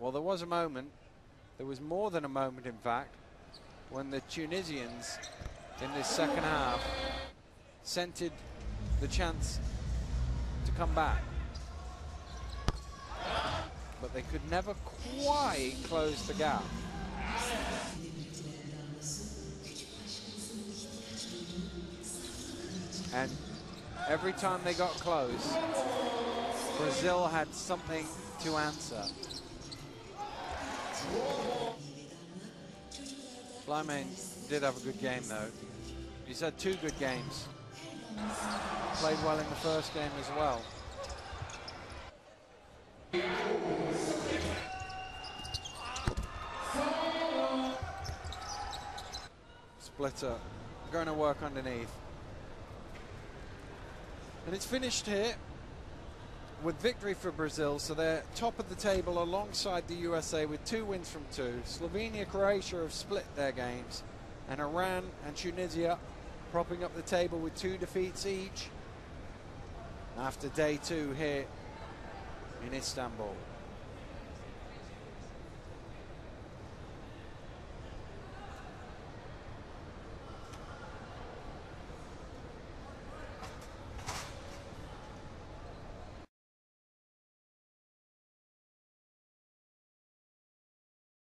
Well, there was a moment, there was more than a moment, in fact, when the Tunisians in this second half scented the chance to come back. But they could never quite close the gap. And every time they got close, Brazil had something to answer. Slimane did have a good game though. He's had two good games. Played well in the first game as well. Splitter going to work underneath. And it's finished here with victory for Brazil, so they're top of the table alongside the USA with two wins from two. Slovenia, Croatia have split their games, and Iran and Tunisia propping up the table with two defeats each after day two here in Istanbul.